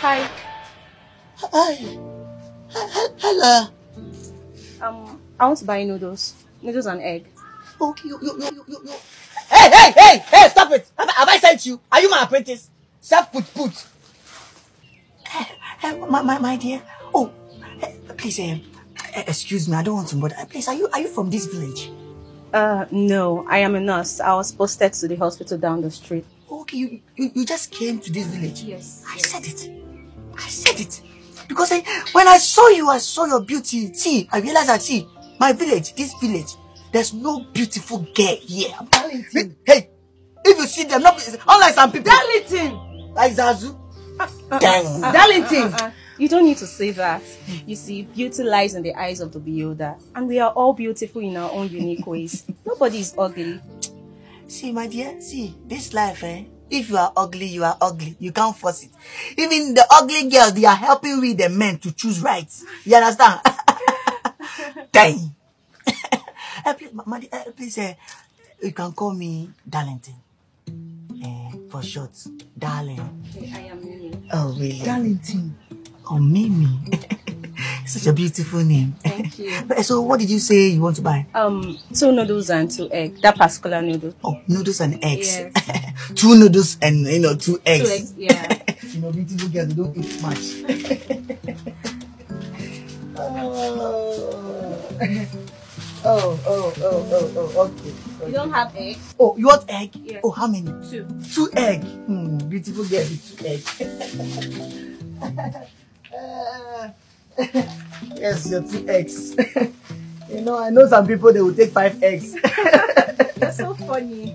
Hi. Hi. Hi- Hello. Um, I want to buy noodles. Noodles and egg. Okay, you, you, you, you, you, you. Hey, hey, hey, hey, stop it. Have, have I sent you? Are you my apprentice? Self put put. Hey, eh, my, my, my dear. Oh, eh, please, eh, eh, excuse me. I don't want to bother. Eh, Please, are you, are you from this village? Uh, no, I am a nurse. I was posted to the hospital down the street. Okay, you, you, you just came to this village. Yes. I said it. I said it. Because I, when I saw you, I saw your beauty. See, I realized that, see, my village, this village, there's no beautiful girl here. I'm telling you. Hey, if you see them, not, unlike some people, Darlington! like Zazu. Uh, uh, uh, Dang. Darlington! Uh, you don't need to say that. You see, beauty lies in the eyes of the beholder, and we are all beautiful in our own unique ways. Nobody is ugly. See, my dear, see, this life, eh? If you are ugly, you are ugly. You can't force it. Even the ugly girls, they are helping with the men to choose right. You understand? Dang. Eh, please, ma- ma- eh, please, eh, you can call me Darlington. Eh, for short, darling. I am Mimi. Oh, really? Darlington. Oh, Mimi. Such a beautiful name. Thank you. So, what did you say you want to buy? Um, two noodles and two eggs. That particular noodle. Oh, noodles and eggs. Yes. two noodles and, you know, two eggs. Two eggs, yeah. you know, beautiful girls, don't eat much. oh, oh, oh, oh, oh, okay. You don't have egg? Oh, you want egg? Yes. Oh, how many? Two. Two egg. Hmm, beautiful girl with two egg. Uh, yes, your two eggs. you know, I know some people they will take five eggs. You're so funny.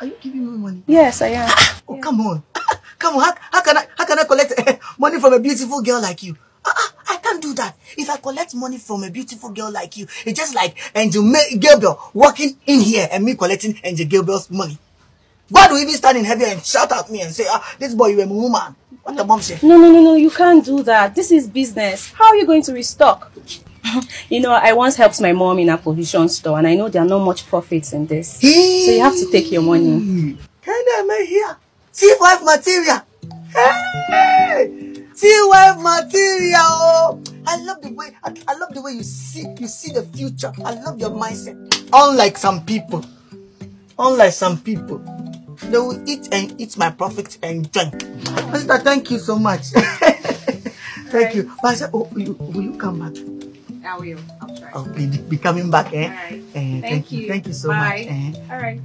Are you giving me money? Yes, I am. Oh, come on. Come on. How, how can I how can I collect eh, money from a beautiful girl like you? Ah, ah, I can't do that. If I collect money from a beautiful girl like you, it's just like Angel Ma- Gabriel walking in here and me collecting Angel Gabriel's money. God will even stand in heaven and shout at me and say, ah, this boy, you're a mumu man. What the mom say? No, no, no, no, you can't do that. This is business. How are you going to restock? you know, I once helped my mom in a provision store and I know there are not much profits in this. So you have to take your money. Can I make here? See wife material. Hey! See wife material. I love the way I, I love the way you see you see the future. I love your mindset. Unlike some people. Unlike some people. They will eat and eat my profits and drink. Sister, thank you so much. thank you. But I said, oh, will you, will you come back? I will. I'll try. I'll be, be coming back, eh? Alright. Eh, thank, you. you. Thank you so Bye. much. Eh? All right.